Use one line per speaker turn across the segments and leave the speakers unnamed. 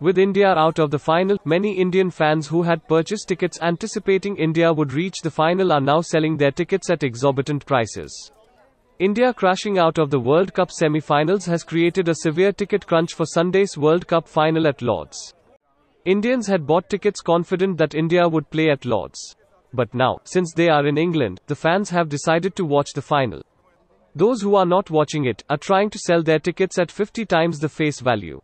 With India out of the final, many Indian fans who had purchased tickets anticipating India would reach the final are now selling their tickets at exorbitant prices. India crashing out of the World Cup semi-finals has created a severe ticket crunch for Sunday's World Cup final at Lord's. Indians had bought tickets confident that India would play at Lord's. But now, since they are in England, the fans have decided to watch the final. Those who are not watching it are trying to sell their tickets at 50 times the face value.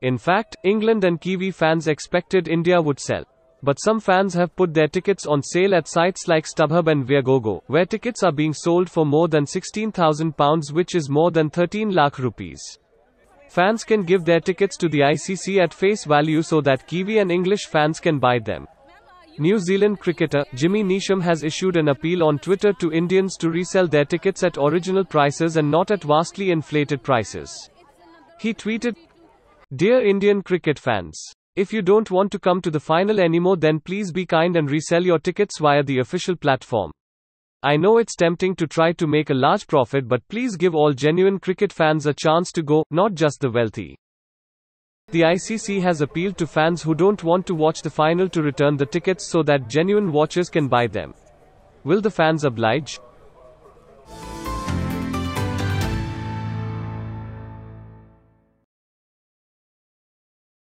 In fact, England and Kiwi fans expected India would sell. But some fans have put their tickets on sale at sites like StubHub and Viagogo, where tickets are being sold for more than £16,000 which is more than 13 lakh rupees. Fans can give their tickets to the ICC at face value so that Kiwi and English fans can buy them. New Zealand cricketer Jimmy Neesham has issued an appeal on Twitter to Indians to resell their tickets at original prices and not at vastly inflated prices. He tweeted, Dear Indian cricket fans, if you don't want to come to the final anymore, then please be kind and resell your tickets via the official platform. I know it's tempting to try to make a large profit, but please give all genuine cricket fans a chance to go, not just the wealthy. The ICC has appealed to fans who don't want to watch the final to return the tickets so that genuine watchers can buy them. Will the fans oblige?